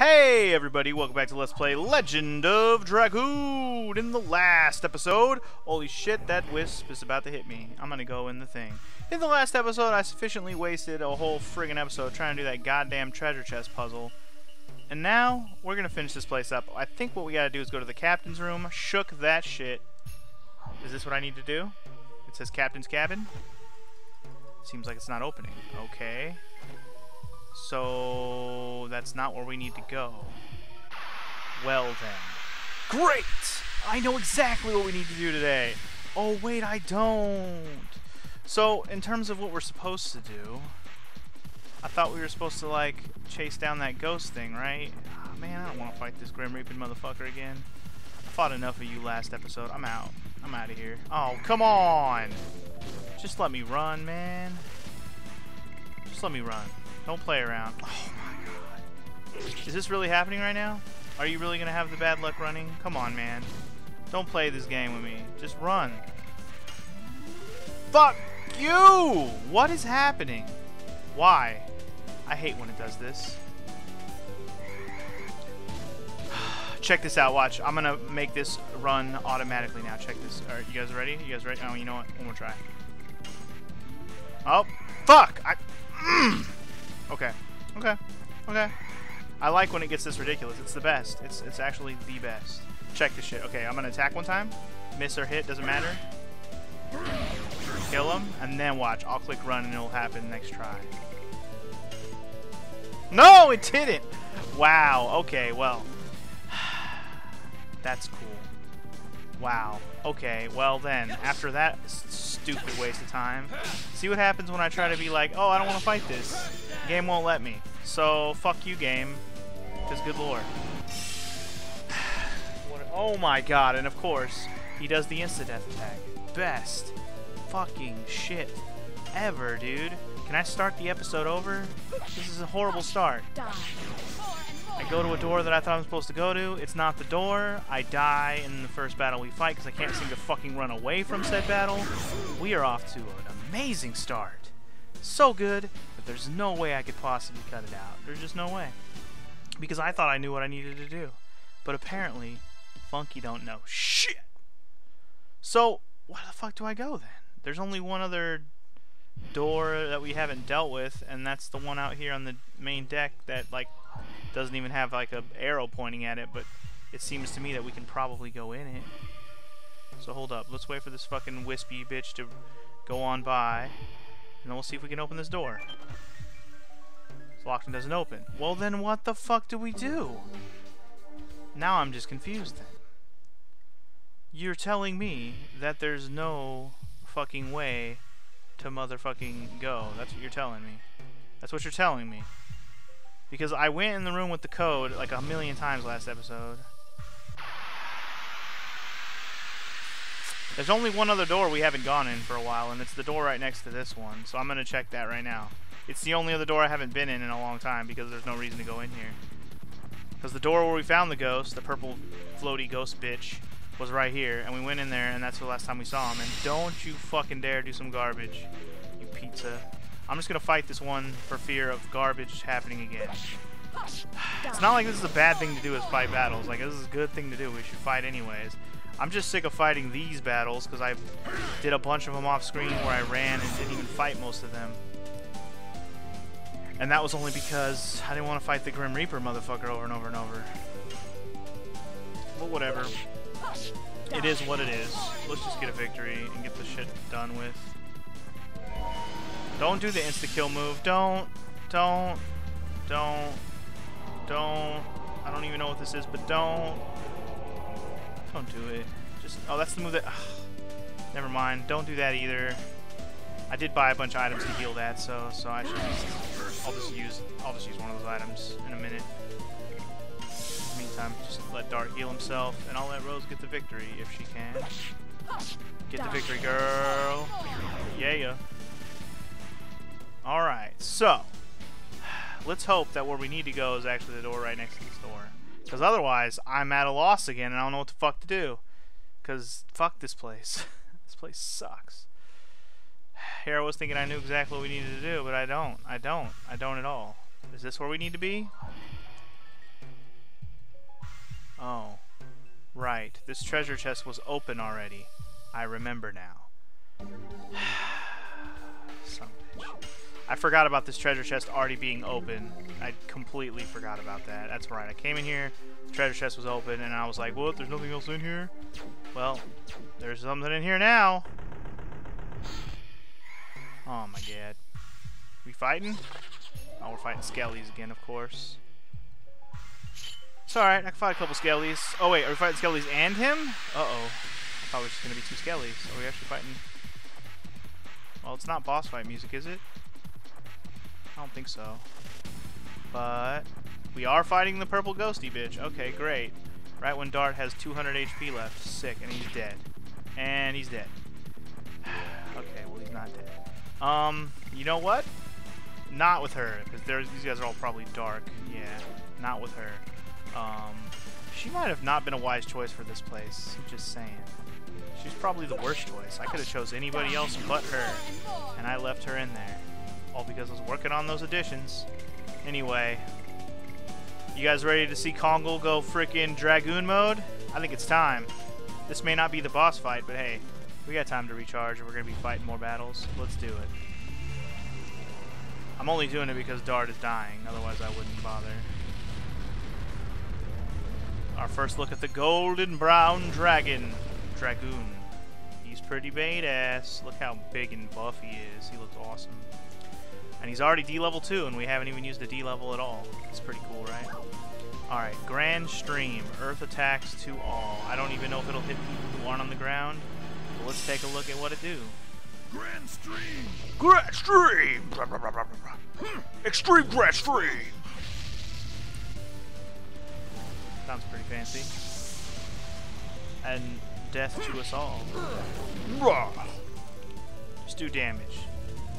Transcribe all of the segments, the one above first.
Hey everybody, welcome back to Let's Play Legend of Dragoon! In the last episode, holy shit, that wisp is about to hit me. I'm gonna go in the thing. In the last episode, I sufficiently wasted a whole friggin' episode trying to do that goddamn treasure chest puzzle. And now, we're gonna finish this place up. I think what we gotta do is go to the captain's room, shook that shit. Is this what I need to do? It says captain's cabin? Seems like it's not opening. Okay. So that's not where we need to go. Well then. Great! I know exactly what we need to do today. Oh wait, I don't. So in terms of what we're supposed to do, I thought we were supposed to like chase down that ghost thing, right? Oh, man, I don't want to fight this Grim Reaping motherfucker again. I fought enough of you last episode. I'm out. I'm out of here. Oh, come on! Just let me run, man. Just let me run. Don't play around. Oh my god. Is this really happening right now? Are you really gonna have the bad luck running? Come on, man. Don't play this game with me. Just run. Fuck you! What is happening? Why? I hate when it does this. Check this out, watch. I'm gonna make this run automatically now. Check this. Alright, you guys ready? You guys ready? Oh, you know what? One more try. Oh, fuck! I... Mm. Okay. Okay. Okay. I like when it gets this ridiculous. It's the best. It's it's actually the best. Check this shit. Okay, I'm gonna attack one time. Miss or hit, doesn't matter. Kill him, and then watch. I'll click run and it'll happen next try. No, it didn't! Wow, okay, well. That's cool. Wow. Okay, well then, after that stupid waste of time, see what happens when I try to be like, oh, I don't want to fight this. Game won't let me. So, fuck you, game. Because good lord. oh my god, and of course, he does the insta-death attack. Best fucking shit ever, dude. Can I start the episode over? This is a horrible start. I go to a door that I thought I was supposed to go to. It's not the door. I die in the first battle we fight because I can't seem to fucking run away from said battle. We are off to an amazing start. So good that there's no way I could possibly cut it out. There's just no way. Because I thought I knew what I needed to do. But apparently, Funky don't know shit. So, where the fuck do I go then? There's only one other door that we haven't dealt with, and that's the one out here on the main deck that, like, doesn't even have like a arrow pointing at it, but it seems to me that we can probably go in it. So hold up, let's wait for this fucking wispy bitch to go on by, and then we'll see if we can open this door. It's locked and doesn't open. Well then what the fuck do we do? Now I'm just confused then. You're telling me that there's no fucking way to motherfucking go. That's what you're telling me. That's what you're telling me. Because I went in the room with the code like a million times last episode. There's only one other door we haven't gone in for a while, and it's the door right next to this one. So I'm going to check that right now. It's the only other door I haven't been in in a long time because there's no reason to go in here. Because the door where we found the ghost, the purple floaty ghost bitch, was right here. And we went in there, and that's the last time we saw him. And don't you fucking dare do some garbage, you pizza. I'm just gonna fight this one for fear of garbage happening again. It's not like this is a bad thing to do is fight battles. Like, this is a good thing to do. We should fight anyways. I'm just sick of fighting these battles because I did a bunch of them off screen where I ran and didn't even fight most of them. And that was only because I didn't want to fight the Grim Reaper motherfucker over and over and over. But whatever. It is what it is. Let's just get a victory and get the shit done with. Don't do the insta-kill move. Don't. Don't. Don't. Don't. I don't even know what this is, but don't. Don't do it. Just. Oh, that's the move that. Ugh. Never mind. Don't do that either. I did buy a bunch of items to heal that, so so I should. Just, I'll just use. I'll just use one of those items in a minute. The just let Dart heal himself, and I'll let Rose get the victory if she can. Get the victory, girl. Yeah yeah. Alright, so let's hope that where we need to go is actually the door right next to this door. Because otherwise, I'm at a loss again and I don't know what the fuck to do. Because fuck this place. this place sucks. Here I was thinking I knew exactly what we needed to do, but I don't. I don't. I don't at all. Is this where we need to be? Oh, right. This treasure chest was open already. I remember now. A bitch. I forgot about this treasure chest already being open. I completely forgot about that. That's right. I came in here, treasure chest was open, and I was like, what? There's nothing else in here? Well, there's something in here now. Oh my god. We fighting? Oh, we're fighting skellies again, of course. It's alright, I can fight a couple skellies. Oh wait, are we fighting skellies and him? Uh-oh. I thought it was just gonna be two skellies. Are we actually fighting... Well, it's not boss fight music, is it? I don't think so. But we are fighting the purple ghosty bitch. Okay, great. Right when Dart has 200 HP left. Sick, and he's dead. And he's dead. okay, well he's not dead. Um, you know what? Not with her, because these guys are all probably dark. Yeah, not with her. Um, she might have not been a wise choice for this place. Just saying. She's probably the worst choice. I could have chose anybody else but her, and I left her in there. All because I was working on those additions. Anyway, you guys ready to see Kongol go freaking Dragoon mode? I think it's time. This may not be the boss fight, but hey, we got time to recharge and we're going to be fighting more battles. Let's do it. I'm only doing it because Dart is dying, otherwise I wouldn't bother. Our first look at the golden brown dragon. Dragoon. He's pretty badass. Look how big and buff he is. He looks awesome. And he's already D level 2, and we haven't even used a D level at all. It's pretty cool, right? Alright, Grand Stream. Earth attacks to all. I don't even know if it'll hit people who aren't on the ground. But let's take a look at what it do. Grand Stream! Grand Stream! Hmm. Extreme Grand Stream! Sounds pretty fancy. And death to us all. Just do damage.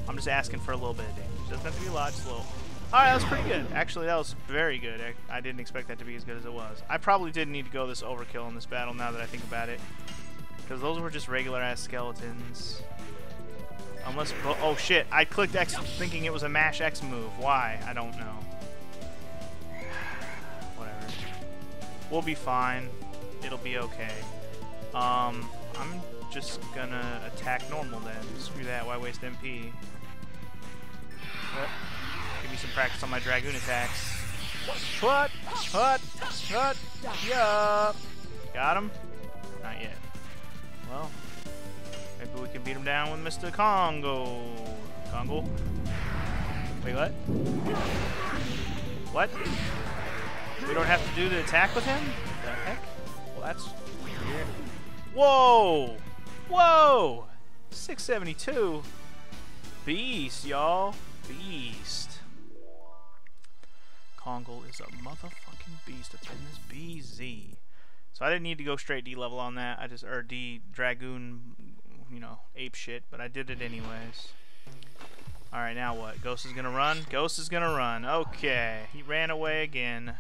I'm just asking for a little bit of damage. Doesn't have to be a lot, just a little. Alright, that was pretty good. Actually, that was very good. I, I, didn't expect that to be as good as it was. I probably did need to go this overkill in this battle now that I think about it. Because those were just regular-ass skeletons. Unless... Oh, oh, shit. I clicked X thinking it was a mash X move. Why? I don't know. We'll be fine. It'll be okay. Um, I'm just gonna attack normal then. Screw that. Why waste MP? Give me some practice on my Dragoon attacks. What? What? What? Yeah. Got him? Not yet. Well, maybe we can beat him down with Mr. Congo. Congo? Wait, what? What? We don't have to do the attack with him? The heck? Well, that's weird. Whoa! Whoa! 672? Beast, y'all beast. Kongol is a motherfucking beast up in this BZ. So I didn't need to go straight D level on that. I just, or D Dragoon, you know, ape shit, but I did it anyways. Alright, now what? Ghost is gonna run? Ghost is gonna run. Okay. He ran away again.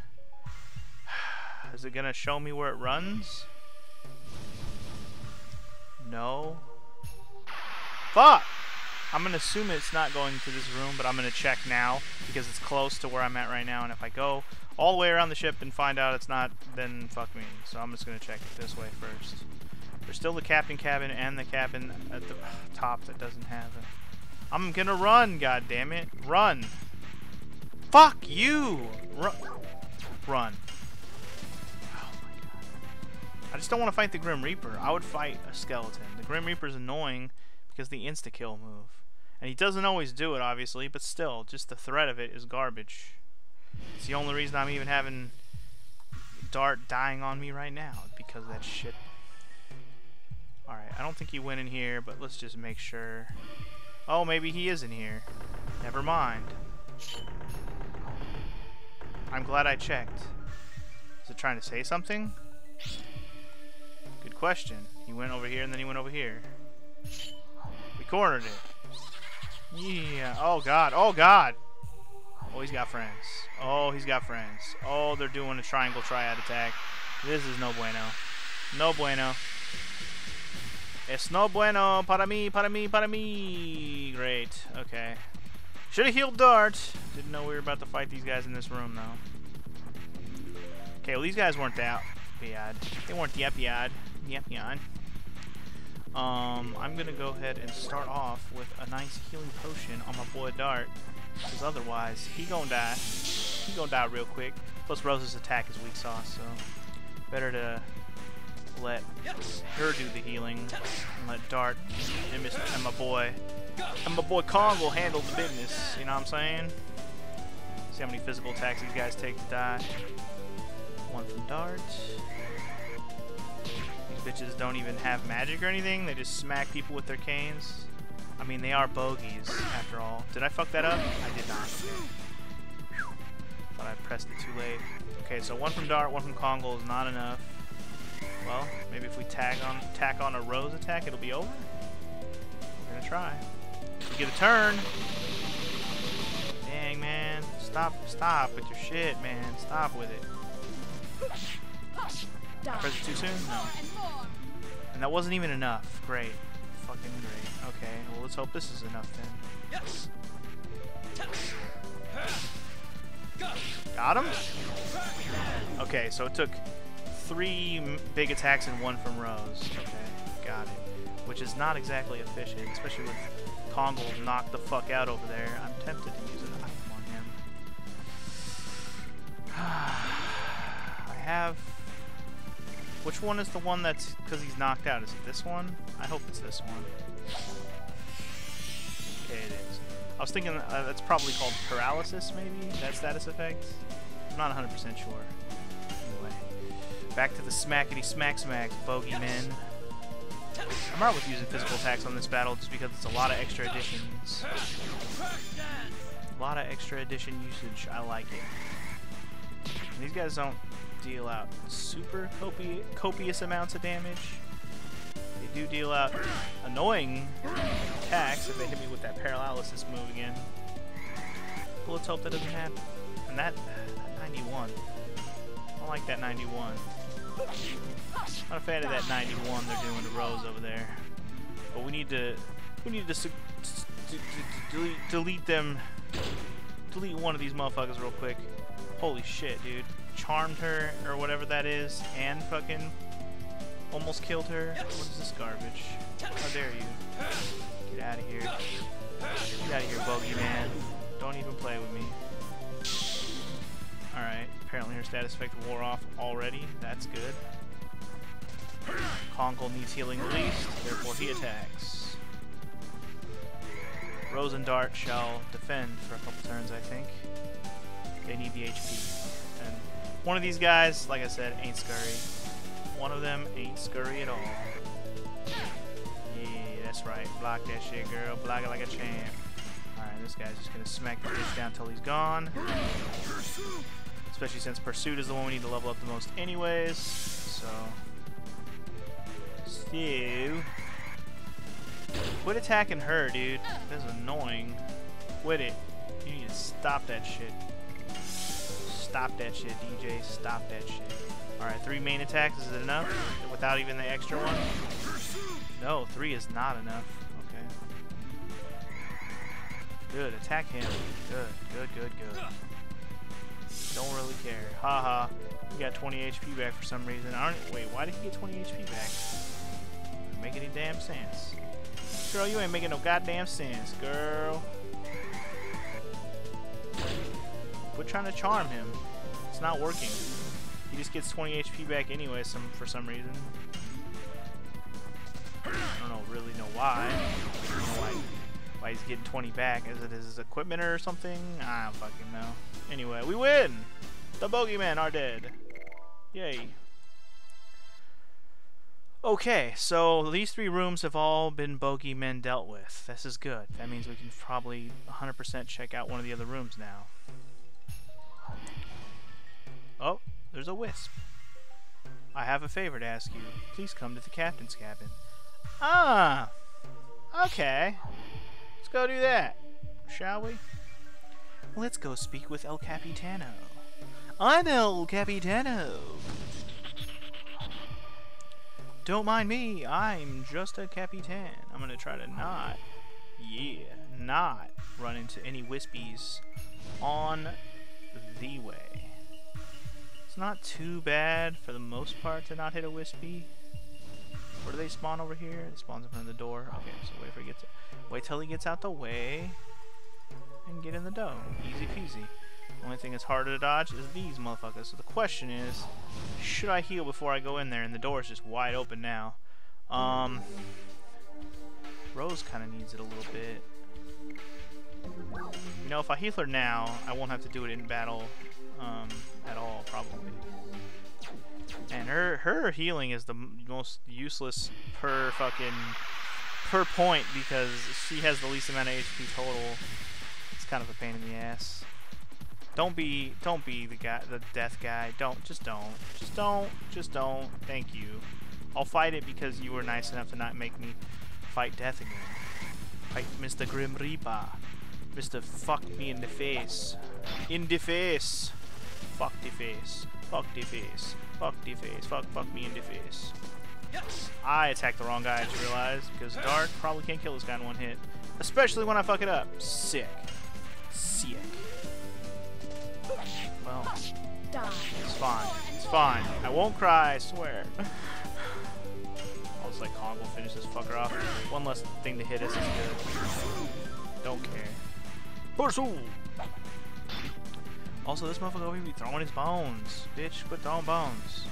Is it gonna show me where it runs? No. Fuck! I'm to assume it's not going to this room, but I'm to check now because it's close to where I'm at right now. And if I go all the way around the ship and find out it's not, then fuck me. So I'm just to check it this way first. There's still the captain cabin and the cabin at the top that doesn't have it. I'm to run, God damn it! Run! Fuck you! Run! Run. I just don't want to fight the Grim Reaper. I would fight a skeleton. The Grim Reaper's annoying because the insta-kill move. And he doesn't always do it, obviously, but still, just the threat of it is garbage. It's the only reason I'm even having Dart dying on me right now, because that shit. Alright, I don't think he went in here, but let's just make sure. Oh, maybe he is in here. Never mind. I'm glad I checked. Is it trying to say something? Question. He went over here and then he went over here. We cornered it. Yeah. Oh, God. Oh, God. Oh, he's got friends. Oh, he's got friends. Oh, they're doing a triangle triad attack. This is no bueno. No bueno. Es no bueno para mí, para mí, para mí. Great. Okay. Should have healed Dart. Didn't know we were about to fight these guys in this room, though. Okay, well, these guys weren't that Yepyad. They weren't Yepyad. Yepyad. Um, I'm gonna go ahead and start off with a nice healing potion on my boy Dart. Because otherwise, he gonna die. He gonna die real quick. Plus, Rose's attack is weak sauce, so better to let her do the healing and let Dart and, Mr. and my boy and my boy Kongol handle the business. You know what I'm saying? See how many physical attacks these guys take to die. One from Dart. Bitches don't even have magic or anything. They just smack people with their canes. I mean, they are bogeys, after all. Did I fuck that up? I did not. Okay. Thought I pressed it too late. Okay, so one from Dart, one from Kongol is not enough. Well, maybe if we tag on tack on a Rose attack, it'll be over. We're gonna try. We get a turn. Dang, man. Stop, stop with your shit, man. Stop with it. Press it too soon? No. And that wasn't even enough. Great. Fucking great. Okay, well, let's hope this is enough then. Yes. Got him? Okay, so it took three big attacks and one from Rose. Okay, got it. Which is not exactly efficient, especially with Kongol knocked the fuck out over there. I'm tempted to use an item on him. I have... Which one is the one that's because he's knocked out? Is it this one? I hope it's this one. Okay, it is. I was thinking uh, that's probably called paralysis, maybe? That status effect? I'm not 100% sure. Anyway, back to the smackety smack smack, bogeymen. I'm alright with using physical attacks on this battle just because it's a lot of extra additions. A lot of extra addition usage. I like it. And these guys don't deal out super copi copious amounts of damage. They do deal out annoying attacks if they hit me with that paralysis move again. But let's hope that doesn't happen. And that, that 91. I like that 91. Not a fan of that 91 they're doing to Rose over there. But we need to we need to delete, delete them delete one of these motherfuckers real quick. Holy shit, dude. Charmed her or whatever that is and fucking almost killed her. What is this garbage? How dare you? Get out of here. Get out of here, bogeyman. Don't even play with me. Alright, apparently her status effect wore off already. That's good. Kongol needs healing least, therefore he attacks. Rose and Dart shall defend for a couple turns, I think. They need the HP. One of these guys, like I said, ain't scurry. One of them ain't scurry at all. Yeah, that's right. Block that shit, girl. Block it like a champ. Alright, this guy's just gonna smack the bitch down until he's gone. Especially since Pursuit is the one we need to level up the most anyways. So... So... Quit attacking her, dude. This is annoying. Quit it. You need to stop that shit. Stop that shit, DJ. Stop that shit. Alright, three main attacks. Is it enough? Without even the extra one? No, three is not enough. Okay. Good. Attack him. Good. Good, good, good. Don't really care. Haha. He got 20 HP back for some reason. I don't. Wait, why did he get 20 HP back? Doesn't make any damn sense. Girl, you ain't making no goddamn sense, girl. Quit trying to charm him. It's not working. He just gets 20 HP back anyway some for some reason. I don't know, really know why. Know why, why he's getting 20 back. Is it his equipment or something? I don't fucking know. Anyway, we win! The bogeymen are dead. Yay. Okay, so these three rooms have all been bogeymen dealt with. This is good. That means we can probably 100% check out one of the other rooms now. Oh, there's a wisp. I have a favor to ask you. Please come to the captain's cabin. Ah! Okay. Let's go do that, shall we? Let's go speak with El Capitano. I'm El Capitano! Don't mind me, I'm just a Capitan. I'm gonna try to not, yeah, not run into any wispies on the way. It's not too bad for the most part to not hit a Wispy. Where do they spawn over here? It spawns in front of the door. Okay, so wait for he gets wait till he gets out the way and get in the dome. Easy peasy. The Only thing that's harder to dodge is these motherfuckers. So the question is, should I heal before I go in there? And the door is just wide open now. Um, Rose kind of needs it a little bit. You know, if I heal her now, I won't have to do it in battle um, at all, probably. And her her healing is the most useless per fucking per point because she has the least amount of HP total. It's kind of a pain in the ass. Don't be don't be the guy the death guy. Don't just don't. Just don't. Just don't. Thank you. I'll fight it because you were nice enough to not make me fight death again. Fight Mr. Grim Reaper. Mr. Fuck me in the face. In the face. Fuck the face. Fuck the face. Fuck the face. Fuck, fuck me in the face. I attacked the wrong guy, I just realized, because Dart probably can't kill this guy in one hit. Especially when I fuck it up. Sick. Sick. Well, it's fine. It's fine. I won't cry, I swear. I'll just like Kongol finish this fucker off. One less thing to hit us is good. Don't care. Pursue! Also, this motherfucker over here be throwing his bones. Bitch, quit throwing bones.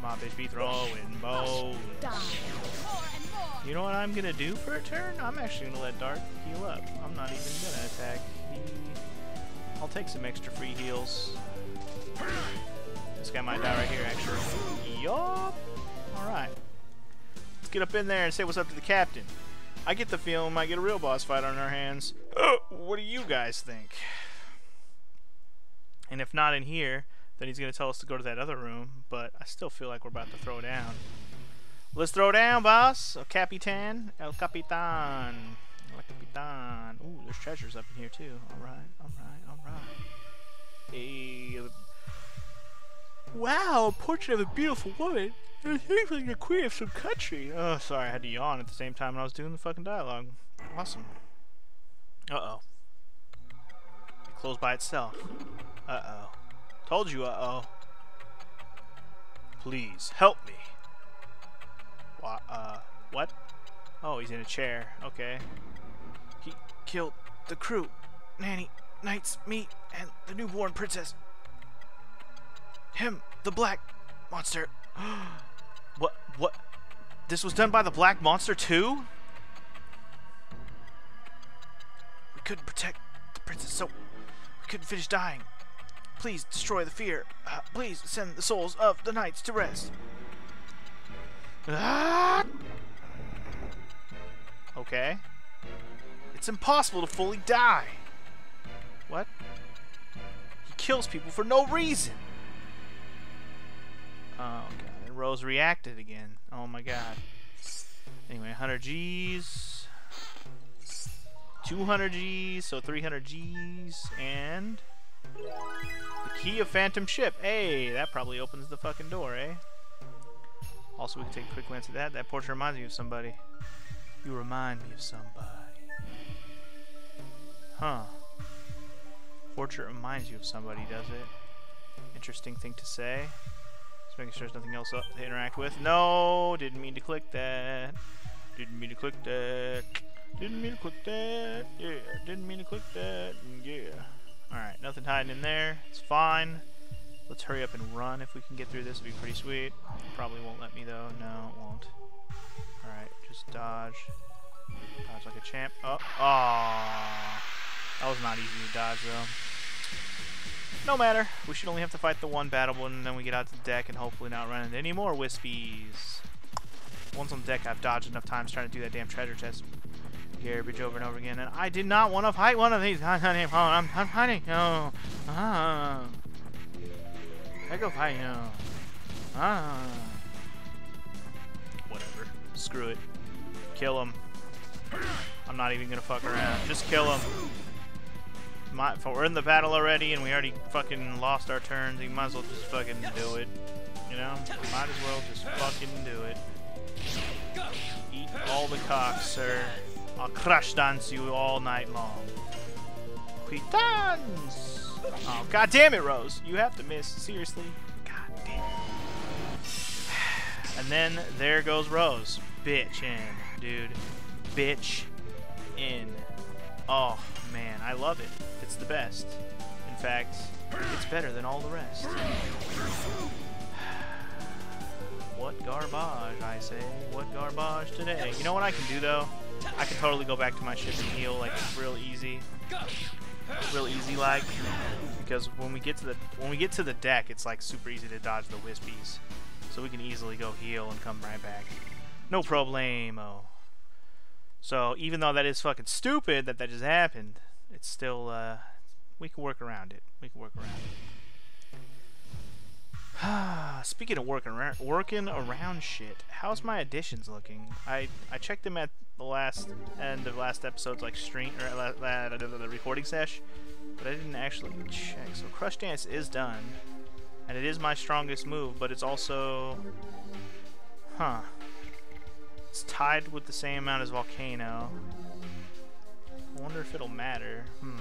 My bitch be throwing bones. You know what I'm gonna do for a turn? I'm actually gonna let Dart heal up. I'm not even gonna attack. I'll take some extra free heals. This guy might die right here, actually. Yup! Alright. Let's get up in there and say what's up to the captain. I get the feeling we might get a real boss fight on our hands. Uh, what do you guys think? And if not in here, then he's going to tell us to go to that other room, but I still feel like we're about to throw down. Let's throw down, boss! El Capitan. El Capitan. El Capitan. Ooh, there's treasures up in here, too. Alright, alright, alright. Hey. Wow, a portrait of a beautiful woman. It's like the queen of some country. Oh, sorry, I had to yawn at the same time when I was doing the fucking dialogue. Awesome. Uh-oh. It closed by itself. Uh-oh. Told you uh-oh. Please, help me. What, uh, what? Oh, he's in a chair. Okay. He killed the crew. Nanny, Knights, me, and the newborn princess. Him, the black monster. what, what? This was done by the black monster too? We couldn't protect the princess, so we couldn't finish dying. Please destroy the fear. Uh, please send the souls of the knights to rest. Ah! Okay. It's impossible to fully die. What? He kills people for no reason. Oh god, and Rose reacted again. Oh my god. Anyway, 100 G's. 200 G's, so 300 G's, and... The key of Phantom Ship. Hey, that probably opens the fucking door, eh? Also, we can take a quick glance at that. That portrait reminds me of somebody. You remind me of somebody. Huh. Portrait reminds you of somebody, does it? Interesting thing to say. Just making sure there's nothing else to interact with. No! Didn't mean to click that. Didn't mean to click that. Didn't mean to click that. Yeah, didn't mean to click that. Yeah. Alright, nothing hiding in there. It's fine. Let's hurry up and run if we can get through this. It'd be pretty sweet. Probably won't let me though. No, it won't. Alright, just dodge. Dodge like a champ. Oh, oh. That was not easy to dodge though. No matter. We should only have to fight the one battle and then we get out to the deck and hopefully not run into any more Wispies. Once on deck, I've dodged enough times trying to do that damn treasure chest garbage over and over again, and I did not want to fight one of these. I'm, I'm, I'm fighting. No. Ah. I go fight now. Ah. Whatever. Screw it. Kill him. I'm not even gonna fuck around. Just kill him. My, we're in the battle already, and we already fucking lost our turns. You might as well just fucking do it. You know? Might as well just fucking do it. Eat all the cocks, sir. I'll crash dance you all night long. Quitans! Oh, god damn it, Rose. You have to miss. Seriously? God damn it. And then there goes Rose. Bitch in, dude. Bitch in. Oh, man. I love it. It's the best. In fact, it's better than all the rest. What garbage, I say. What garbage today. You know what I can do, though? I can totally go back to my ship and heal, like, real easy. Real easy, like. Because when we get to the when we get to the deck, it's, like, super easy to dodge the Wispies. So we can easily go heal and come right back. No problemo. So, even though that is fucking stupid that that just happened, it's still, uh, we can work around it. We can work around it. Speaking of working around, working around shit, how's my additions looking? I I checked them at the last end of last episode's like stream or la, the recording sesh, but I didn't actually check. So Crush Dance is done, and it is my strongest move, but it's also, huh? It's tied with the same amount as Volcano. I wonder if it'll matter. Hmm.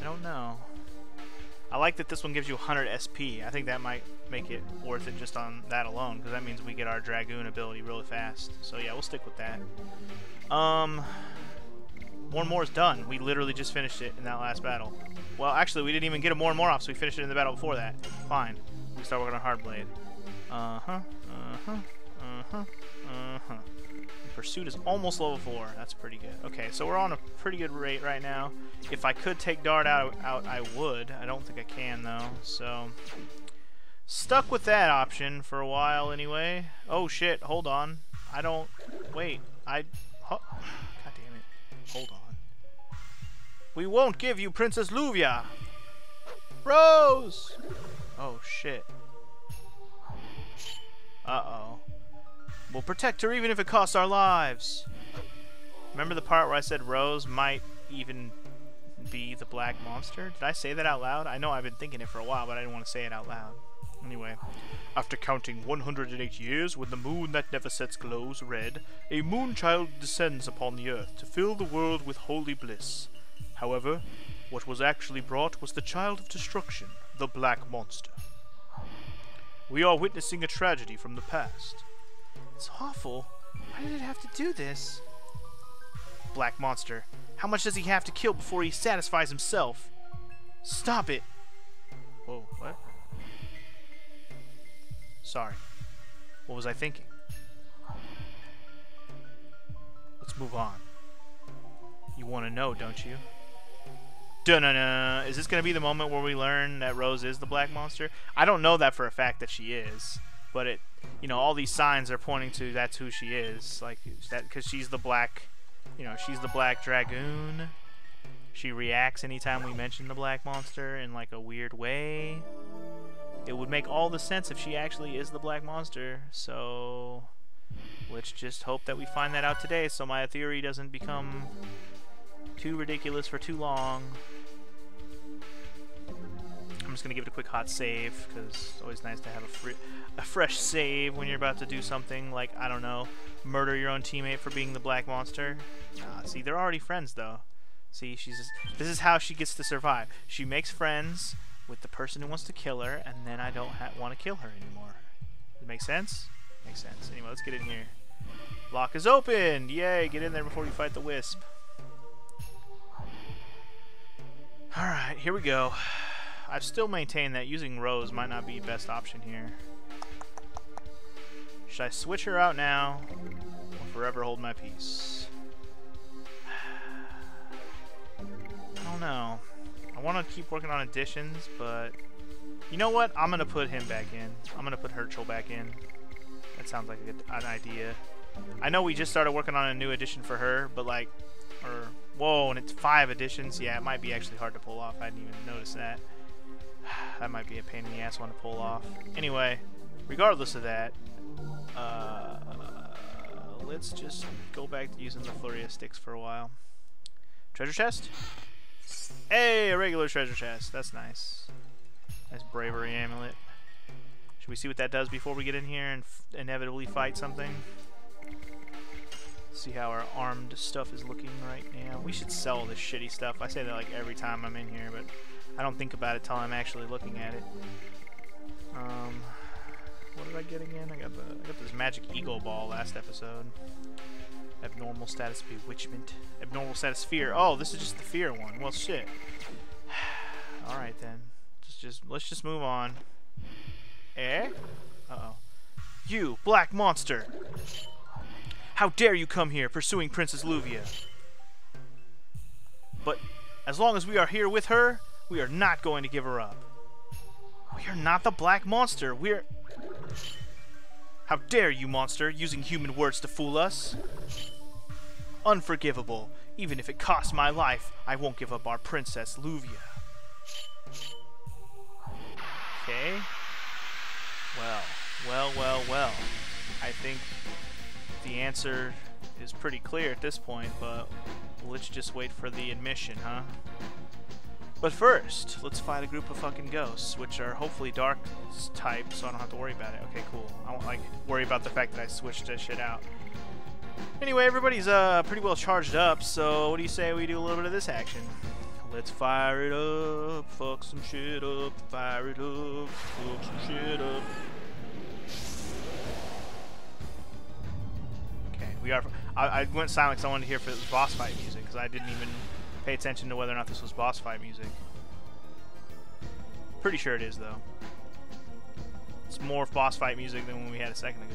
I don't know. I like that this one gives you 100 SP. I think that might make it worth it just on that alone, because that means we get our Dragoon ability really fast. So yeah, we'll stick with that. Um, more and more is done. We literally just finished it in that last battle. Well, actually, we didn't even get a more and more off, so we finished it in the battle before that. Fine. We start working on Hardblade. Uh-huh, uh-huh, uh-huh, uh-huh. Pursuit is almost level 4. That's pretty good. Okay, so we're on a pretty good rate right now. If I could take Dart out, out, I would. I don't think I can, though. So, stuck with that option for a while anyway. Oh, shit. Hold on. I don't... Wait. I... God damn it. Hold on. We won't give you Princess Luvia! Rose! Oh, shit. Uh-oh. We'll protect her even if it costs our lives. Remember the part where I said Rose might even be the black monster? Did I say that out loud? I know I've been thinking it for a while, but I didn't want to say it out loud. Anyway, after counting 108 years, when the moon that never sets glows red, a moonchild descends upon the earth to fill the world with holy bliss. However, what was actually brought was the child of destruction, the black monster. We are witnessing a tragedy from the past. It's awful. Why did it have to do this? Black Monster. How much does he have to kill before he satisfies himself? Stop it! Whoa, what? Sorry. What was I thinking? Let's move on. You want to know, don't you? Dun-dun-dun. Is this going to be the moment where we learn that Rose is the Black Monster? I don't know that for a fact that she is but it you know all these signs are pointing to that's who she is. Like that because she's the black you know she's the black dragoon. She reacts anytime we mention the black monster in like a weird way. It would make all the sense if she actually is the black monster. So let's just hope that we find that out today so my theory doesn't become too ridiculous for too long Just gonna give it a quick hot save because it's always nice to have a a fresh save when you're about to do something like, I don't know, murder your own teammate for being the black monster. Ah, see, they're already friends, though. See, she's just, this is how she gets to survive. She makes friends with the person who wants to kill her, and then I don't want to kill her anymore. Does it make sense? Makes sense. Anyway, let's get in here. Lock is open! Yay, get in there before you fight the Wisp. Alright, here we go. I still maintain that using Rose might not be best option here. Should I switch her out now, or forever hold my peace? I don't know. I want to keep working on additions, but you know what? I'm going to put him back in. I'm going to put Haschel back in. That sounds like a an idea. I know we just started working on a new addition for her, but like, or, whoa, and it's five additions. Yeah, it might be actually hard to pull off. I didn't even notice that. that might be a pain in the ass one to pull off. Anyway, regardless of that, uh, let's just go back to using the flurry of sticks for a while. Treasure chest? Hey, a regular treasure chest. That's nice. Nice bravery amulet. Should we see what that does before we get in here and inevitably fight something? See how our armed stuff is looking right now. We should sell this shitty stuff. I say that like every time I'm in here, but I don't think about it till I'm actually looking at it. Um, what did I get again? I got the I got this magic ego bell last episode. Abnormal status bewitchment. Abnormal status fear. Oh, this is just the fear one. Well, shit. All right then. Just just let's just move on. Eh? Uh oh. You, black monster! How dare you come here, pursuing Princess Luvia? But as long as we are here with her, we are not going to give her up. We are not the black monster. We're... How dare you, monster, using human words to fool us? Unforgivable. Even if it costs my life, I won't give up our Princess Luvia. Okay. Well, well, well, well. I think the answer is pretty clear at this point, but let's just wait for the admission, huh? But first, let's fight a group of fucking ghosts, which are hopefully dark type, so I don't have to worry about it. Okay, cool. I won't like worry about the fact that I switched this shit out. Anyway, everybody's uh pretty well charged up, so what do you say we do a little bit of this action? Let's fire it up, fuck some shit up, fire it up, fuck some shit up. Okay, we are. I, I went silent because I wanted to hear for the boss fight music because I didn't even pay attention to whether or not this was boss fight music. Pretty sure it is though. It's more boss fight music than when we had a second ago.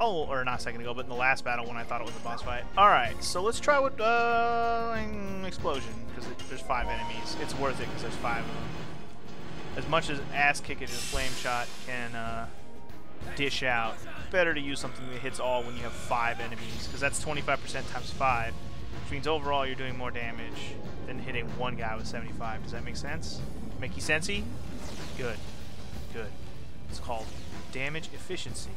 Oh, or not a second ago, but in the last battle when I thought it was a boss fight. Alright, so let's try with uh, Explosion, because there's five enemies. It's worth it because there's five of them. As much as ass kicking as Flame Shot can uh, dish out, better to use something that hits all when you have five enemies, because that's 25% times five, which means overall you're doing more damage than hitting one guy with 75. Does that make sense? Make you sensey? Good. Good. It's called damage efficiency.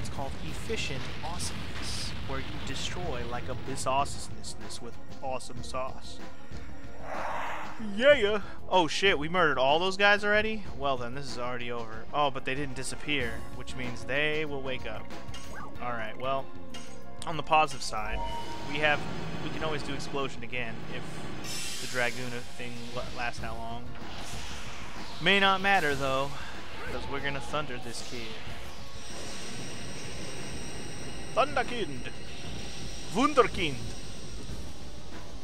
It's called efficient awesomeness, where you destroy like a awesomeness with awesome sauce. Yeah, yeah. Oh shit, we murdered all those guys already? Well then, this is already over. Oh, but they didn't disappear, which means they will wake up. Alright, well, on the positive side, we have, we can always do explosion again if the Dragoon thing lasts how long. May not matter though, because we're gonna thunder this kid. Thunderkind! Wunderkind!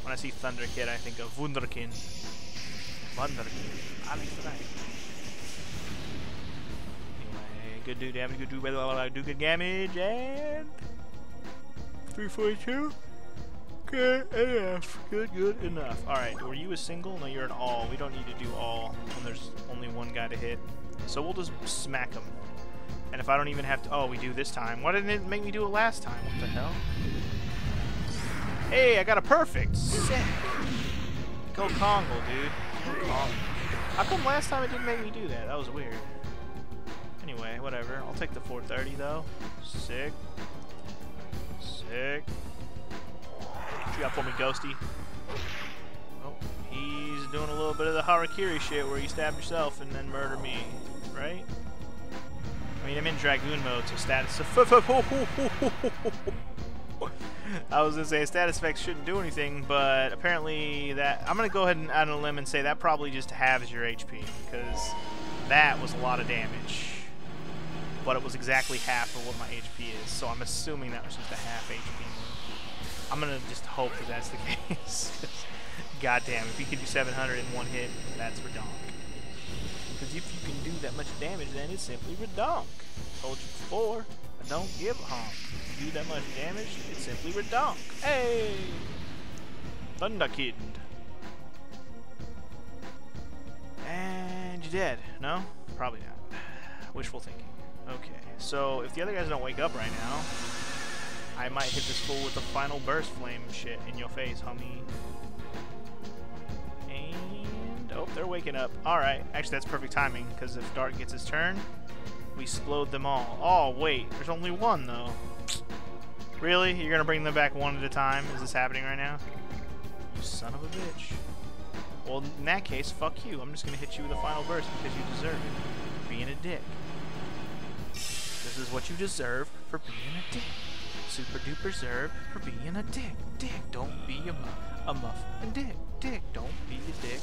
When I see Thunder Kid, I think of Wunderkind. Wunderkind. Alles right. Anyway, good do damage, good do do good damage, and 342. Good enough. Good, good enough. Alright, were you a single? No, you're an all. We don't need to do all when there's only one guy to hit. So we'll just smack him. And if I don't even have to... Oh, we do this time. Why didn't it make me do it last time? What the hell? Hey, I got a perfect. Sick. Go Kongol, dude. Go Kongol. How come last time it didn't make me do that? That was weird. Anyway, whatever. I'll take the 430, though. Sick. Sick. What you got for me, Ghosty? Oh, he's doing a little bit of the Harakiri shit where you stab yourself and then murder me, right? I mean, I'm in Dragoon mode, so status... I was gonna say status effects shouldn't do anything, but apparently that I'm gonna go ahead and out on a limb and say that probably just halves your HP because that was a lot of damage. But it was exactly half of what my HP is, so I'm assuming that was just a half HP. move. I'm gonna just hope that that's the case. God damn, if you can do 700 in one hit, that's redonk. Because if you can do that much damage, then it's simply redonk. Told you before, I don't give a honk do that much damage, it's simply redonk. Hey! Thunderkind. And you're dead. No? Probably not. Wishful thinking. Okay, so if the other guys don't wake up right now, I might hit this fool with the final burst flame shit in your face, homie. And, oh, they're waking up. Alright, actually that's perfect timing, because if Dart gets his turn, we explode them all. Oh, wait, there's only one, though. Really? You're gonna bring them back one at a time? Is this happening right now? You son of a bitch. Well, in that case, fuck you. I'm just gonna hit you with a final burst because you deserve it. Being a dick. This is what you deserve for being a dick. Super duper serve for being a dick. Dick, don't be a, mu- a muffin dick. Dick, don't be a dick.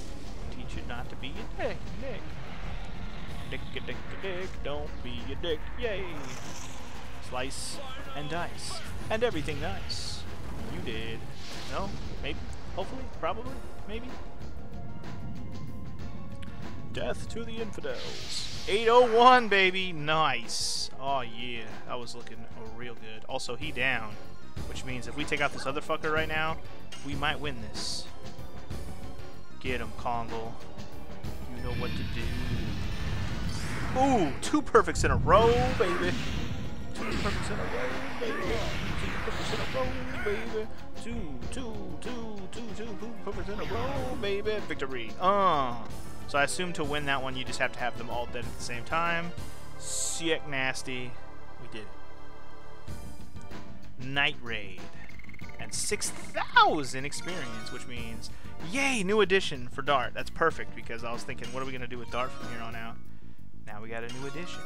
Teach you not to be a dick. Dick. Dick, a dick, a dick, don't be a dick. Yay! Slice and dice. And everything nice. You did. No? Maybe? Hopefully? Probably? Maybe? Death to the infidels. 801, baby. Nice. Oh, yeah. That was looking real good. Also, he down. Which means if we take out this other fucker right now, we might win this. Get him, Kongol. You know what to do. Ooh, two perfects in a row, baby. Two perfects in a row, baby. Two perfects in a row, baby. Two, two, two, two, two, two perfects in a row, baby. Victory. Uh. So I assume to win that one, you just have to have them all dead at the same time. Sick nasty. We did it. Night Raid. And 6,000 experience, which means, yay, new addition for Dart. That's perfect, because I was thinking, what are we going to do with Dart from here on out? Now we got a new addition.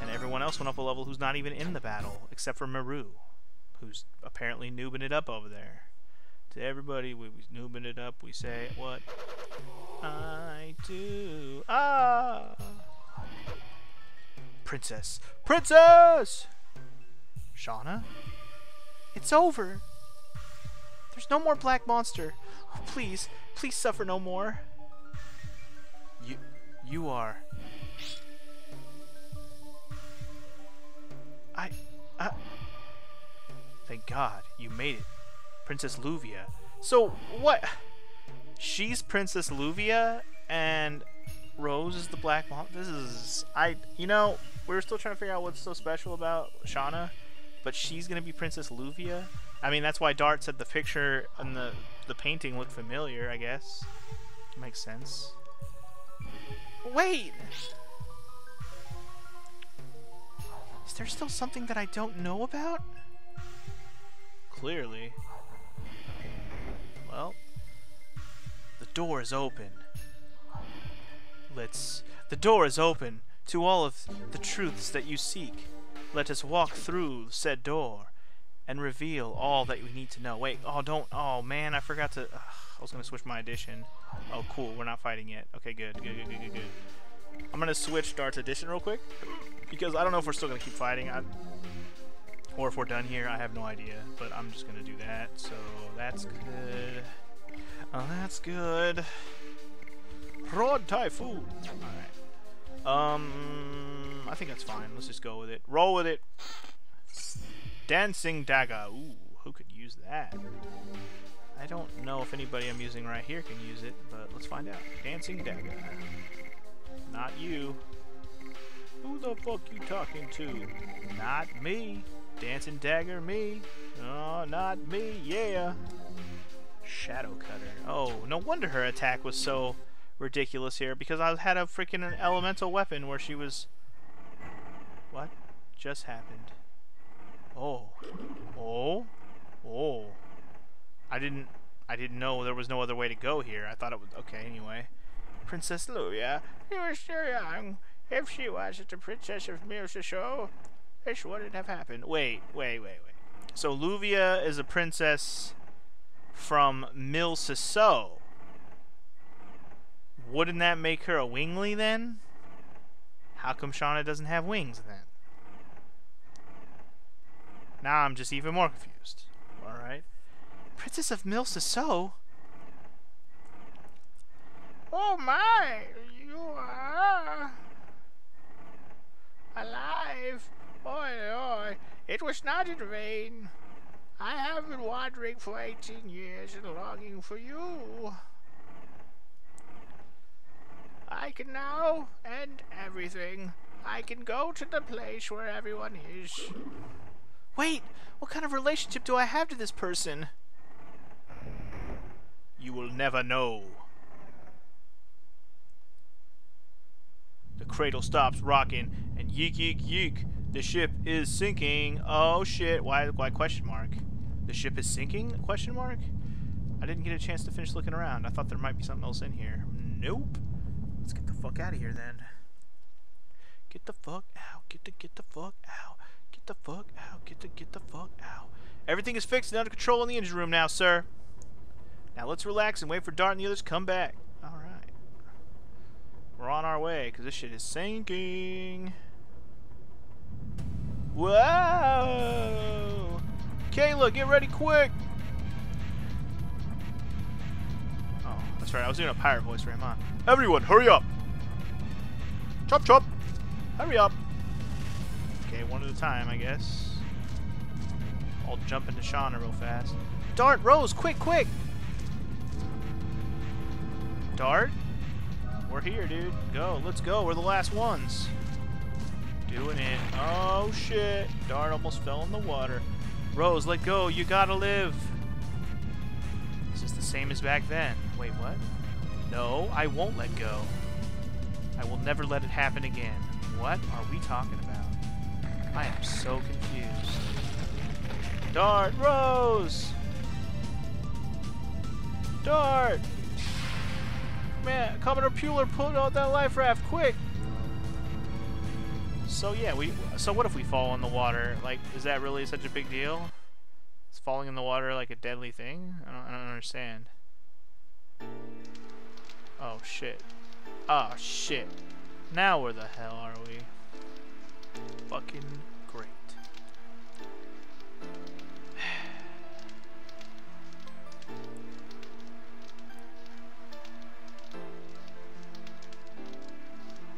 And everyone else went up a level who's not even in the battle, except for Meru, who's apparently noobing it up over there. To everybody, we, we noobing it up, we say, what? I do. Ah! Princess. Princess! Shana? It's over. There's no more black monster. Oh, please, please suffer no more. You, you are. I, uh. Thank God, you made it. Princess Luvia. So, what? She's Princess Luvia, and Rose is the Black Mom. This is I. You know, we are still trying to figure out what's so special about Shana, but she's gonna be Princess Luvia. I mean, that's why Dart said the picture and the the painting looked familiar. I guess makes sense. Wait. Is there still something that I don't know about? Clearly. Well, the door is open. Let's. The door is open to all of the truths that you seek. Let us walk through said door and reveal all that we need to know. Wait, oh, don't. Oh, man, I forgot to. I was going to switch my edition. Oh, cool. We're not fighting yet. Okay, good, good, good, good, good, good. I'm going to switch Dart's edition real quick because I don't know if we're still going to keep fighting. I, or if we're done here, I have no idea. But I'm just to do that. So that's good. Oh, that's good. Rod Typhoon. Alright. Um, I think that's fine. Let's just go with it. Roll with it. Dancing Dagger. Ooh, who could use that? I don't know if anybody I'm using right here can use it, but let's find out. Dancing Dagger. Not you. Who the fuck you talking to? Not me. Dancing Dagger, me. Oh, not me. Yeah. Shadow Cutter. Oh, no wonder her attack was so ridiculous here, because I had a freaking elemental weapon where she was... What just happened? Oh. Oh. Oh. I didn't... I didn't know there was no other way to go here. I thought it was... Okay, anyway. Princess Luvia, you were still young. If she wasn't the princess of Show, this wouldn't have happened. Wait, wait, wait, wait. So Luvia is a princess from Mil Wouldn't that make her a wingly then? How come Shana doesn't have wings then? Now I'm just even more confused. Alright. Princess of Mil Oh my! You are alive! Oi, oi! Oh, it was not in vain. I have been wandering for 18 years and longing for you. I can now end everything. I can go to the place where everyone is. Wait, what kind of relationship do I have to this person? You will never know. The cradle stops rocking, and yeek yeek yeek, the ship is sinking. Oh shit, why, why question mark? The ship is sinking? Question mark? I didn't get a chance to finish looking around. I thought there might be something else in here. Nope. Let's get the fuck out of here then. Get the fuck out. Get the get the fuck out. Get the fuck out. Get the get the fuck out. Everything is fixed and under control in the engine room now, sir. Now let's relax and wait for Dart and the others to come back. All right. We're on our way because this shit is sinking. Whoa! Kayla, get ready quick! Oh, that's right. I was doing a pirate voice for him, huh? Everyone, hurry up! Chop chop! Hurry up! Okay, one at a time, I guess. I'll jump into Shana real fast. Dart, Rose, quick, quick! Dart? We're here, dude. Go, let's go. We're the last ones. Doing it. Oh, shit. Dart almost fell in the water. Rose, let go. You gotta live. This is the same as back then. Wait, what? No, I won't let go. I will never let it happen again. What are we talking about? I am so confused. Dart, Rose! Dart! Man, Commodore Puler, put out that life raft, quick! So yeah, we. So what if we fall in the water? Like, is that really such a big deal? Is falling in the water like a deadly thing? I don't, I don't understand. Oh shit. Oh shit. Now where the hell are we? Fucking great.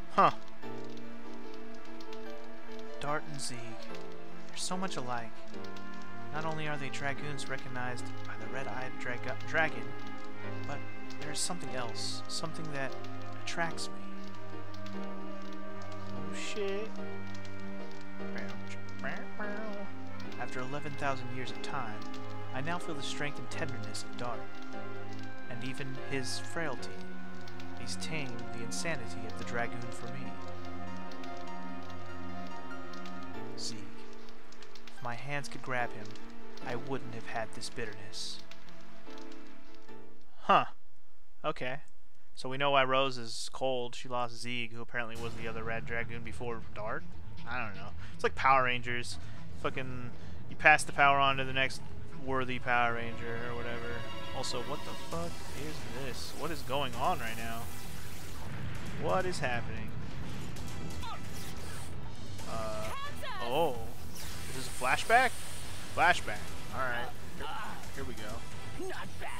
huh. Dart and Zieg. They're so much alike. Not only are they dragoons recognized by the red-eyed drag dragon, but there's something else. Something that attracts me. Oh shit. After 11,000 years of time, I now feel the strength and tenderness of Dart, and even his frailty. He's tamed the insanity of the dragoon for me. My hands could grab him, I wouldn't have had this bitterness. Huh. Okay. So we know why Rose is cold. She lost Zeke, who apparently was the other Red Dragoon before Dart. I don't know. It's like Power Rangers. Fucking, you pass the power on to the next worthy Power Ranger or whatever. Also, what the fuck is this? What is going on right now? What is happening? Uh, oh. Is this a flashback? Flashback. Alright. Here, here we go. Not bad.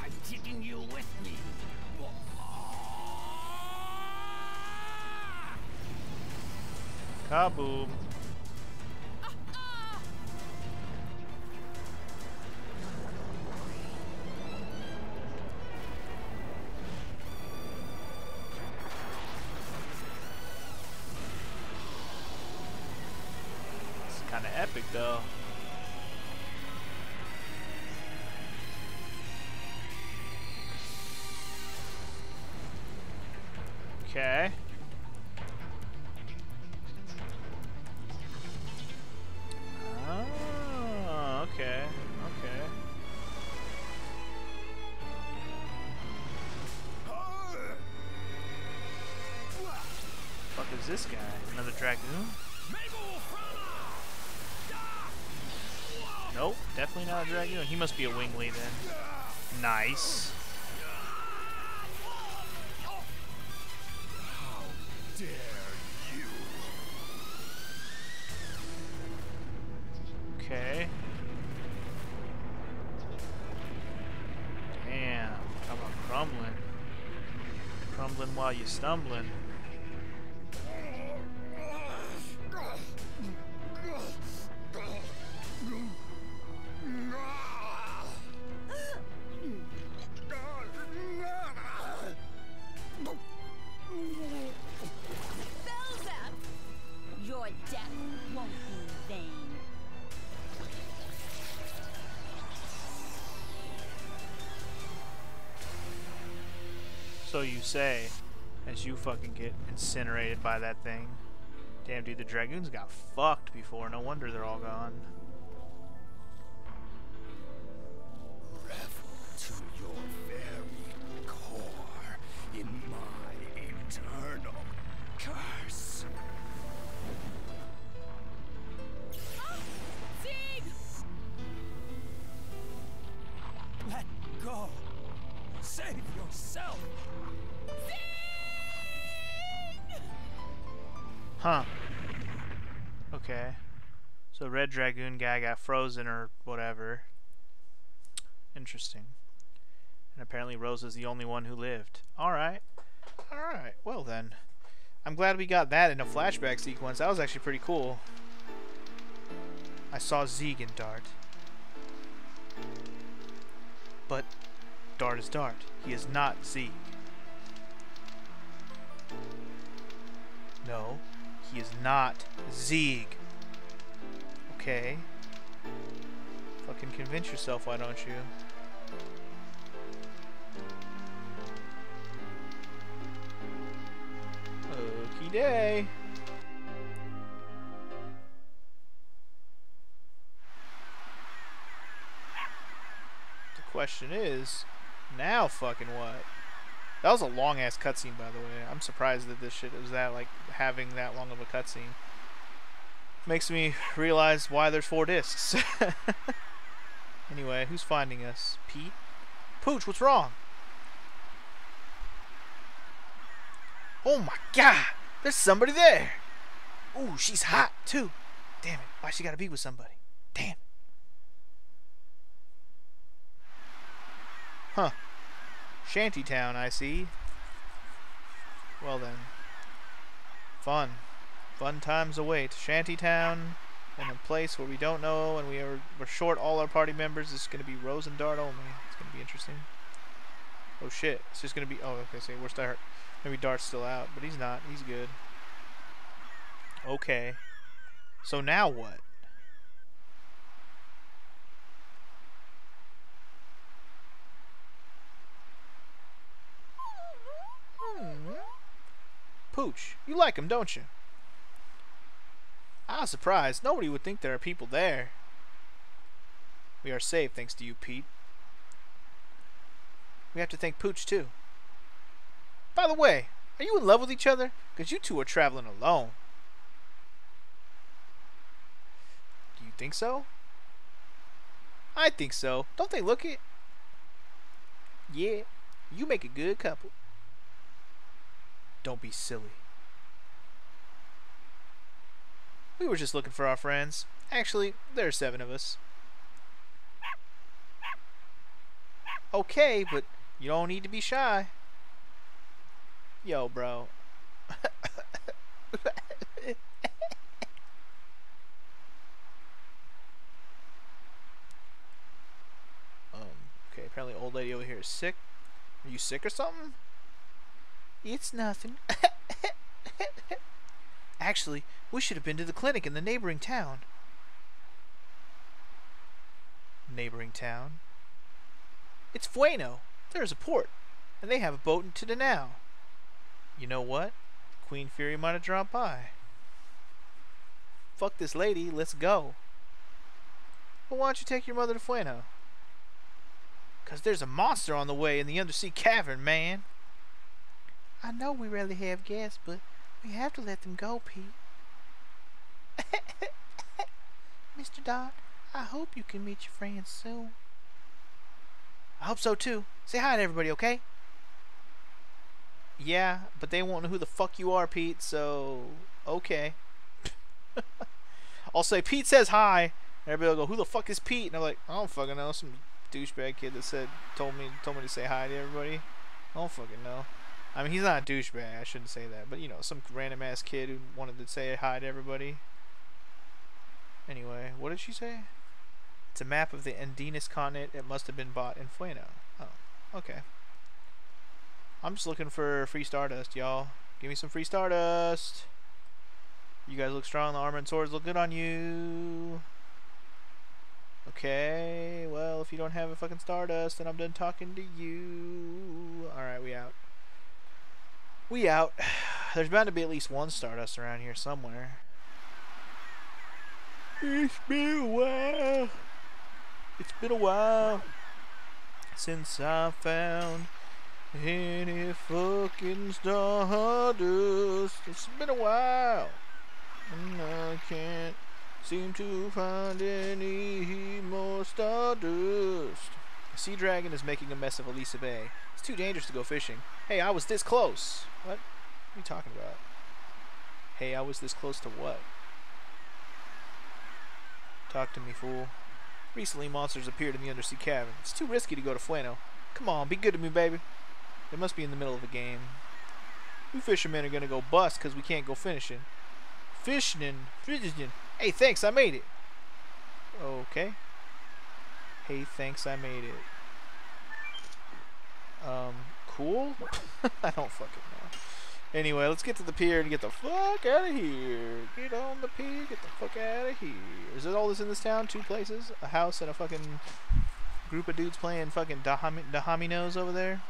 I'm taking you with me. Kaboom. Okay. Oh, okay, okay. Fuck is this guy? Another dragoon? Nope, definitely not a dragoon. He must be a wingly then. Nice. How Dare you? Okay. Damn, come on, crumbling. Crumbling while you're stumbling. Fucking get incinerated by that thing. Damn, dude, the Dragoons got fucked before. No wonder they're all gone. Guy got frozen or whatever. Interesting. And apparently Rose is the only one who lived. Alright. Alright. Well then. I'm glad we got that in a flashback sequence. That was actually pretty cool. I saw Zieg in Dart. But Dart is Dart. He is not Zieg. No, he is not Zieg. Okay. Fucking convince yourself, why don't you? Okie day. The question is, now fucking what? That was a long ass cutscene, by the way. I'm surprised that this shit was that like having that long of a cutscene. Makes me realize why there's four discs. anyway, who's finding us? Pete? Pooch, what's wrong? Oh my god! There's somebody there! Ooh, she's hot too. Damn it, why she gotta be with somebody? Damn. Huh. Shantytown, I see. Well then. Fun. Fun times await. Shantytown, in a place where we don't know and we are we're short all our party members. It's gonna be Rose and Dart only. It's gonna be interesting. Oh shit. It's just gonna be oh okay, see, we're start maybe Dart's still out, but he's not. He's good. Okay. So now what? Hmm. Pooch, you like him, don't you? Ah, I was surprised. Nobody would think there are people there. We are safe thanks to you, Pete. We have to thank Pooch, too. By the way, are you in love with each other? Because you two are traveling alone. Do you think so? I think so. Don't they look it? Yeah, you make a good couple. Don't be silly. We were just looking for our friends. Actually, there are seven of us. Okay, but you don't need to be shy. Yo, bro. um, okay, apparently old lady over here is sick. Are you sick or something? It's nothing. Actually, we should have been to the clinic in the neighboring town. Neighboring town? It's Fueno. There's a port, and they have a boat into Donau. You know what? Queen Fury might have dropped by. Fuck this lady, let's go. Well, why don't you take your mother to Fueno? Cause there's a monster on the way in the undersea cavern, man. I know we rarely have guests, but we have to let them go, Pete. Mr. Dot, I hope you can meet your friends soon. I hope so too. Say hi to everybody, okay? Yeah, but they won't know who the fuck you are, Pete, so okay. I'll say Pete says hi, and everybody will go, Who the fuck is Pete? And I'm like, I don't fucking know, some douchebag kid that said told me told me to say hi to everybody. I don't fucking know. I mean, he's not a douchebag. I shouldn't say that, but you know, some random ass kid who wanted to say hi to everybody. Anyway, what did she say? It's a map of the Endiness continent. It must have been bought in Fueno. Oh, okay. I'm just looking for free Stardust, y'all. Give me some free Stardust. You guys look strong. The armor and swords look good on you. Okay, well, if you don't have a fucking Stardust, then I'm done talking to you. Alright, we out. We out. There's bound to be at least one Stardust around here somewhere. It's been a while. It's been a while since I found any fucking Stardust. It's been a while. And I can't seem to find any more Stardust. Sea dragon is making a mess of Elisa Bay. It's too dangerous to go fishing. Hey, I was this close. What? What are you talking about? Hey, I was this close to what? Talk to me, fool. Recently, monsters appeared in the undersea cavern. It's too risky to go to Fueno. Come on, be good to me, baby. They must be in the middle of a game. We fishermen are gonna go bust because we can't go finishing. Fishing, fishing. Hey, thanks, I made it. Okay. Hey, thanks, I made it. Um, cool? I don't fucking know. Anyway, let's get to the pier and get the fuck out of here. Get on the pier, get the fuck out of here. Is it all this in this town? Two places? A house and a fucking group of dudes playing fucking Dahami- Dahaminos over there?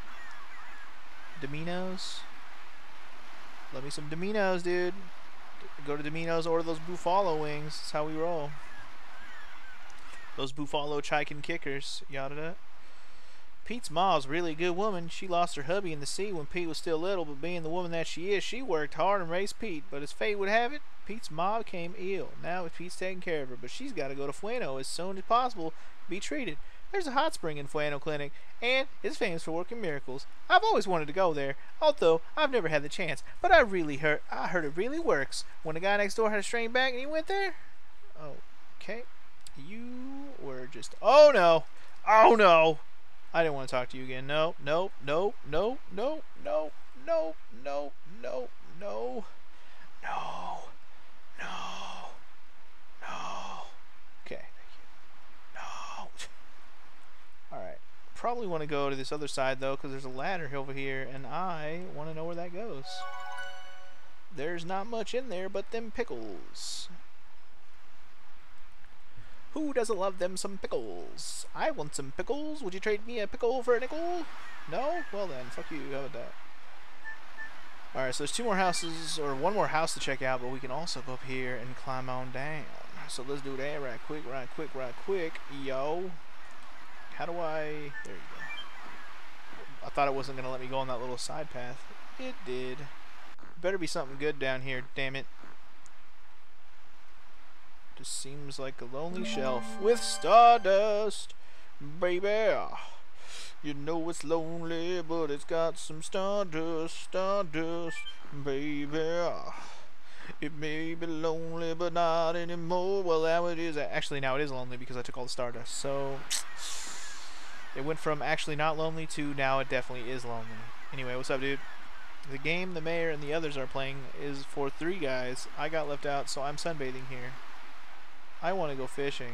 Dominos? Love me some Dominos, dude. Go to Domino's, order those Buffalo wings. That's how we roll. Those Buffalo chicken kickers. Yada da. Pete's ma's really a good woman. She lost her hubby in the sea when Pete was still little, but being the woman that she is, she worked hard and raised Pete. But as fate would have it, Pete's ma became ill. Now Pete's taking care of her, but she's got to go to Fueno as soon as possible to be treated. There's a hot spring in Fueno Clinic, and it's famous for working miracles. I've always wanted to go there, although I've never had the chance. But I really heard, I heard it really works. When the guy next door had a strained back and he went there. Oh okay, you were just. Oh no! Oh no! I didn't want to talk to you again. No, no, no, no, no, no, no, no, no, no, no, no, no. Okay, thank you. No. All right. Probably want to go to this other side though, because there's a ladder over here, and I want to know where that goes. There's not much in there but them pickles. Who doesn't love them some pickles? I want some pickles. Would you trade me a pickle for a nickel? No? Well then, fuck you. How about that? Alright, so there's two more houses, or one more house to check out, but we can also go up here and climb on down. So let's do that right quick, right quick, right quick. Yo. How do I... There you go. I thought it wasn't going to let me go on that little side path. It did. Better be something good down here, damn it. Just seems like a lonely shelf with stardust, baby. You know it's lonely, but it's got some stardust, stardust, baby. It may be lonely, but not anymore. Well, now it is. Actually, now it is lonely because I took all the stardust. So it went from actually not lonely to now it definitely is lonely. Anyway, what's up, dude? The game the mayor and the others are playing is for three guys. I got left out, so I'm sunbathing here. I want to go fishing.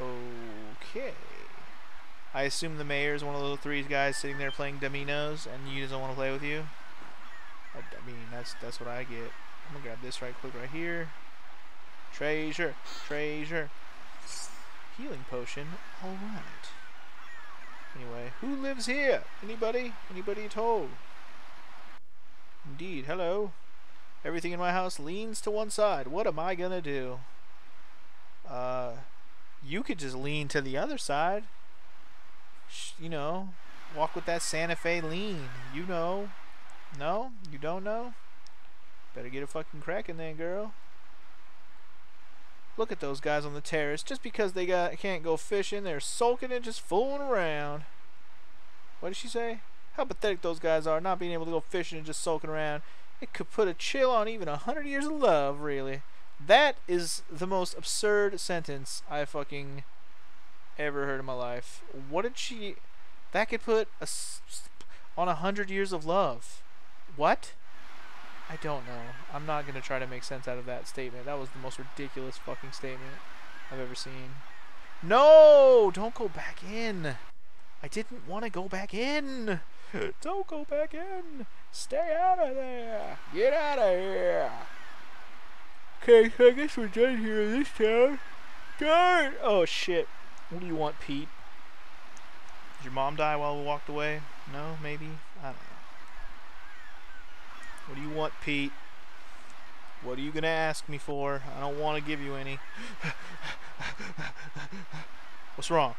Okay. I assume the mayor is one of those three guys sitting there playing dominoes, and you doesn't want to play with you. I, I mean, that's that's what I get. I'm gonna grab this right quick right here. Treasure, treasure, healing potion. All right. Anyway, who lives here? Anybody? Anybody at all? Indeed. Hello. Everything in my house leans to one side. What am I gonna do? Uh, you could just lean to the other side. You know, walk with that Santa Fe lean. You know. No? You don't know? Better get a fucking crackin' then, girl. Look at those guys on the terrace. Just because they got can't go fishing, they're sulking and just fooling around. What did she say? How pathetic those guys are, not being able to go fishing and just sulking around. It could put a chill on even a hundred years of love, really. That is the most absurd sentence I fucking ever heard in my life. What did she? That could put a on a hundred years of love. What? I don't know. I'm not gonna try to make sense out of that statement. That was the most ridiculous fucking statement I've ever seen. No! Don't go back in. I didn't want to go back in. Don't go back in. Stay out of there. Get out of here. Okay, so I guess we're done here in this town. Darn! Oh shit. What do you want, Pete? Did your mom die while we walked away? No, maybe? I don't know. What do you want, Pete? What are you gonna ask me for? I don't want to give you any. What's wrong?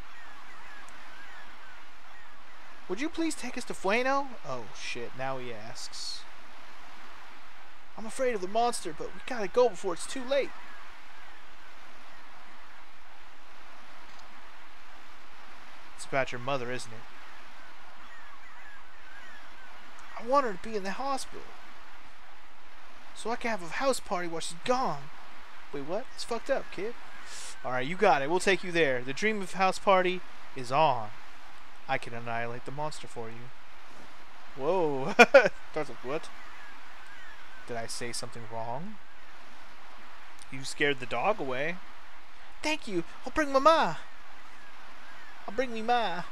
Would you please take us to Fueno? Oh shit, now he asks. I'm afraid of the monster, but we gotta go before it's too late. It's about your mother, isn't it? I want her to be in the hospital. so I can have a house party while she's gone. Wait, what? It's fucked up, kid. Alright, you got it. We'll take you there. The dream of house party is on. I can annihilate the monster for you. Whoa. What? Did I say something wrong? You scared the dog away. Thank you. I'll bring Mama. I'll bring me Ma.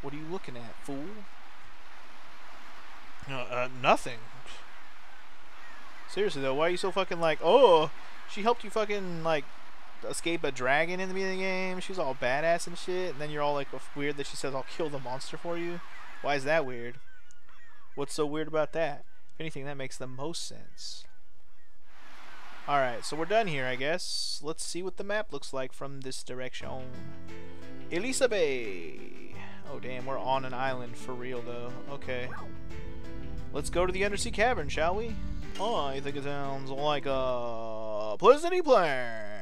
What are you looking at, fool? Uh, uh, nothing. Seriously though, why are you so fucking like, oh, she helped you fucking like escape a dragon in the beginning of the game. She's all badass and shit, and then you're all like weird that she says I'll kill the monster for you. Why is that weird? What's so weird about that? If anything, that makes the most sense. Alright, so we're done here, I guess. Let's see what the map looks like from this direction. Elisa Bay. Oh, damn, we're on an island for real, though. Okay. Let's go to the undersea cavern, shall we? Oh, I think it sounds like a pleasant plan.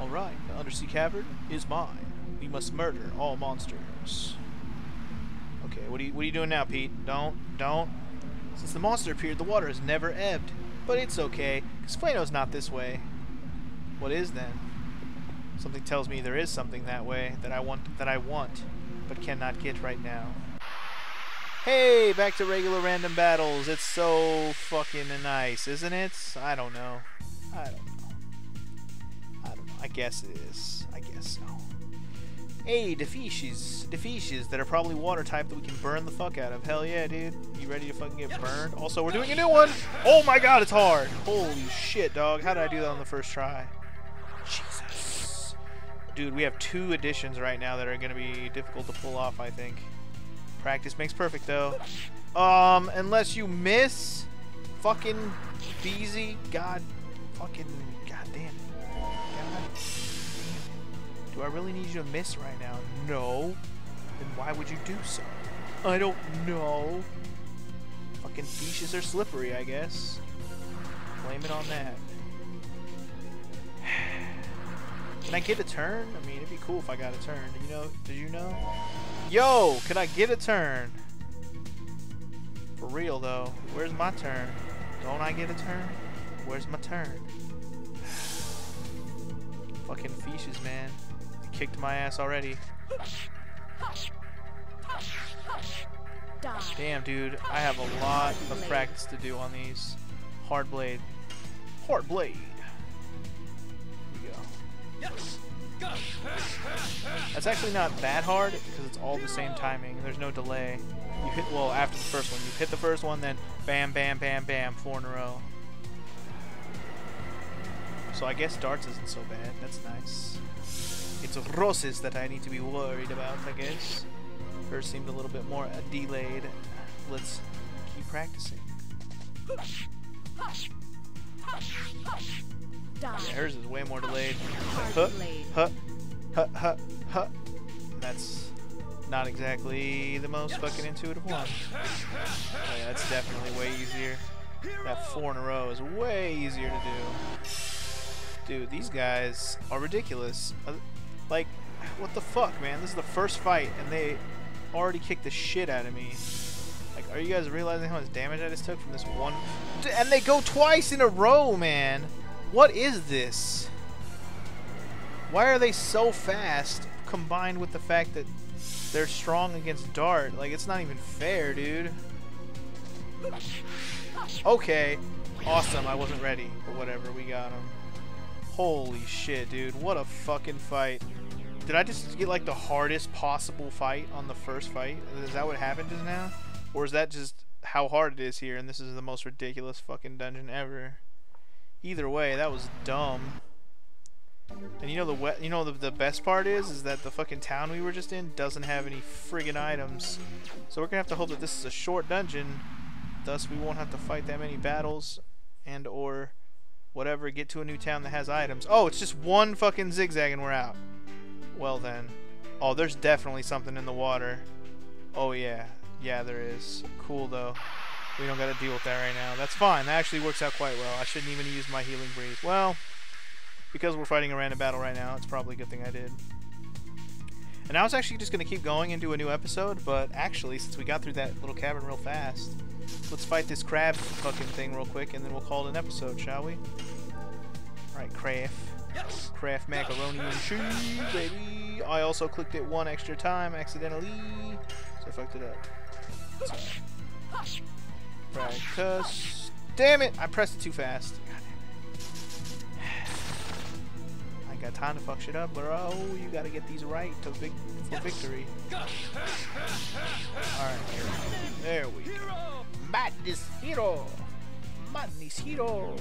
Alright, the undersea cavern is mine. We must murder all monsters. Okay, what are you what are you doing now, Pete? Don't, don't. Since the monster appeared, the water has never ebbed. But it's okay, because Plano's not this way. What is then? Something tells me there is something that way that I want that I want, but cannot get right now. Hey, back to regular random battles. It's so fucking nice, isn't it? I don't know. I don't know. I don't know. I guess it is. I guess so. Hey, defishes. Defishes that are probably water type that we can burn the fuck out of. Hell yeah, dude. You ready to fucking get burned? Also, we're doing a new one! Oh my god, it's hard! Holy shit, dog. How did I do that on the first try? Jesus. Dude, we have two additions right now that are going to be difficult to pull off, I think. Practice makes perfect, though. Um, unless you miss, fucking Beezy, god, fucking, god damn it. God damn. Do I really need you to miss right now? No. Then why would you do so? I don't know. Fucking fishes are slippery, I guess. Blame it on that. Can I get a turn? I mean, it'd be cool if I got a turn. Did you know? Did you know? Yo, can I get a turn? For real though, where's my turn? Don't I get a turn? Where's my turn? Fucking fishes, man. They kicked my ass already. Damn, dude. I have a lot of practice to do on these. Hard blade. Hard blade. That's actually not that hard because it's all the same timing. There's no delay. You hit well after the first one. You hit the first one, then bam, bam, bam, bam, four in a row. So I guess darts isn't so bad. That's nice. It's roses that I need to be worried about, I guess. Hers seemed a little bit more uh, delayed. Let's keep practicing. Hers is way more delayed. Huh, huh, huh, huh, huh. That's not exactly the most fucking intuitive one. Oh, yeah, that's definitely way easier. That four in a row is way easier to do. Dude, these guys are ridiculous. Uh, Like, what the fuck, man? This is the first fight, and they already kicked the shit out of me. Like, are you guys realizing how much damage I just took from this one? And they go twice in a row, man. What is this? Why are they so fast combined with the fact that they're strong against Dart? Like, it's not even fair, dude. Okay. Awesome. I wasn't ready. But whatever. We got him. Holy shit, dude. What a fucking fight. Did I just get, like, the hardest possible fight on the first fight? Is that what happened just now? Or is that just how hard it is here and this is the most ridiculous fucking dungeon ever? Either way, that was dumb. And you know the you know the, the best part is is that the fucking town we were just in doesn't have any friggin' items. So we're gonna have to hope that this is a short dungeon, thus we won't have to fight that many battles and or whatever, get to a new town that has items. Oh, it's just one fucking zigzag and we're out. Well then. Oh, there's definitely something in the water. Oh yeah. Yeah, there is. Cool though. We don't gotta deal with that right now. That's fine. That actually works out quite well. I shouldn't even use my healing breeze. Well, because we're fighting a random battle right now, it's probably a good thing I did. And I was actually just gonna keep going and do a new episode, but actually, since we got through that little cavern real fast, let's fight this crab fucking thing real quick, and then we'll call it an episode, shall we? All right, Craft. Craft macaroni and cheese, baby. I also clicked it one extra time accidentally, so I fucked it up. So, practice. Damn it! I pressed it too fast. I ain't got time to fuck shit up, bro. You gotta get these right to vic for victory. Alright, there we go. Madness Hero! Madness Hero!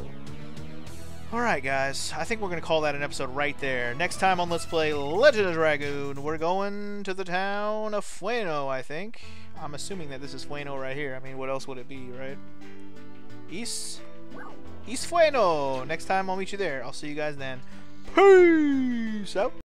Alright, guys. I think we're going to call that an episode right there. Next time on Let's Play Legend of Dragoon, we're going to the town of Fueno, I think. I'm assuming that this is Fueno right here. I mean, what else would it be, right? East? East Fueno! Next time, I'll meet you there. I'll see you guys then. Peace out!